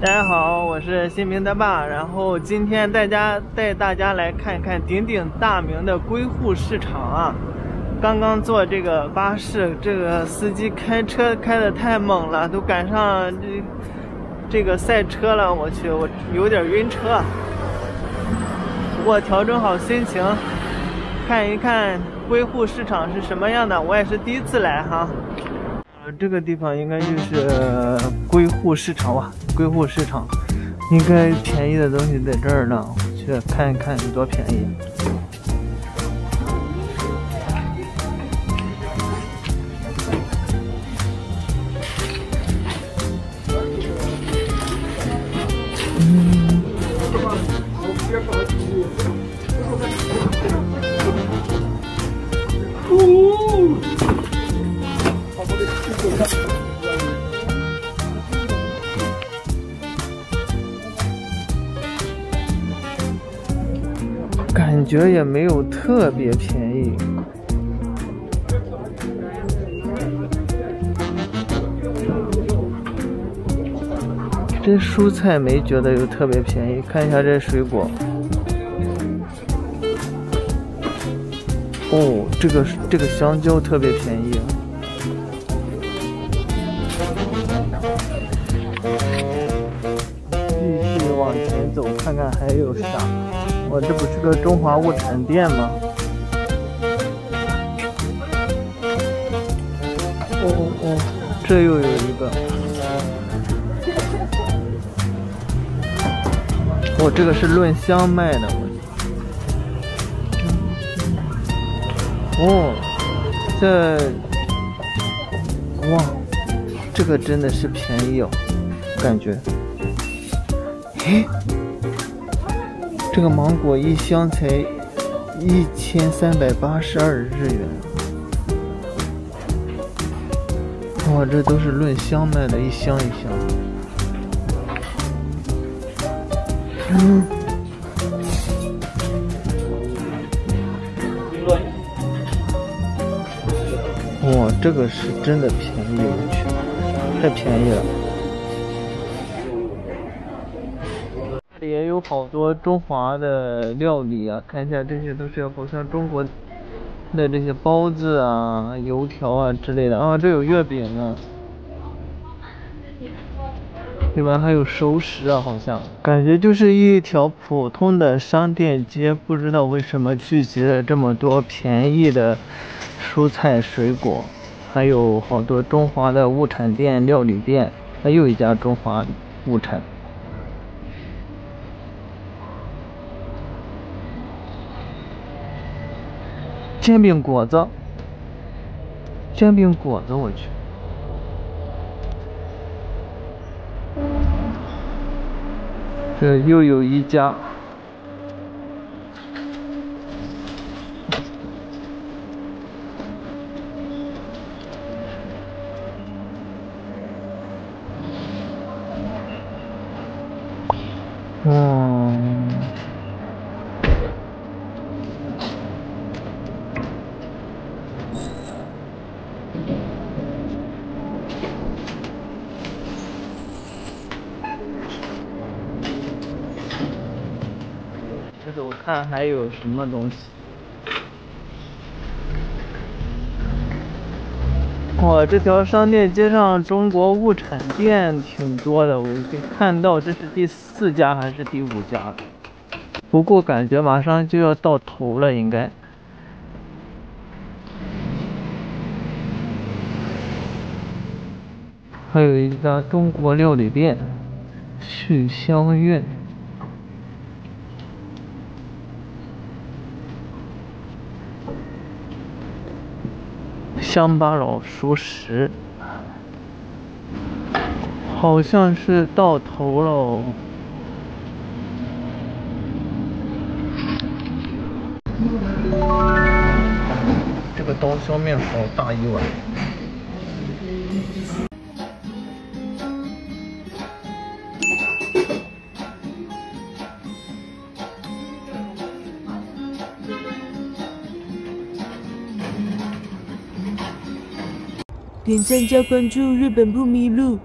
大家好，我是新明的爸，然后今天带家带大家来看一看鼎鼎大名的归户市场啊。刚刚坐这个巴士，这个司机开车开的太猛了，都赶上这这个赛车了，我去，我有点晕车。不过调整好心情，看一看归户市场是什么样的，我也是第一次来哈。这个地方应该就是归户市场吧？归户市场，应该便宜的东西在这儿呢。去看一看有多便宜。觉得也没有特别便宜。这蔬菜没觉得有特别便宜，看一下这水果。哦，这个这个香蕉特别便宜。继续往前走，看看还有啥。我这不是个中华物产店吗？哦哦哦，这又有一个。我这个是论箱卖的，我。哦，这，哇，这个真的是便宜哦，感觉。诶。这个芒果一箱才一千三百八十二日元，哇，这都是论箱卖的，一箱一箱。嗯，哇，这个是真的便宜，我去，太便宜了。也有好多中华的料理啊，看一下这些都是好像中国的这些包子啊、油条啊之类的啊，这有月饼啊，里面还有熟食啊，好像感觉就是一条普通的商店街，不知道为什么聚集了这么多便宜的蔬菜水果，还有好多中华的物产店、料理店，还有一家中华物产。煎饼果子，煎饼果子，我去，这又有一家。我看还有什么东西？哇，这条商店街上中国物产店挺多的，我看到这是第四家还是第五家了？不过感觉马上就要到头了，应该。还有一家中国料理店，旭香苑。乡巴佬熟食，好像是到头了。这个刀削面好大一碗。点赞加关注，日本不迷路。